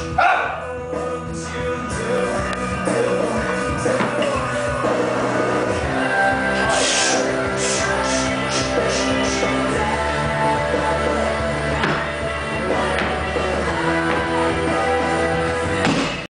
Up!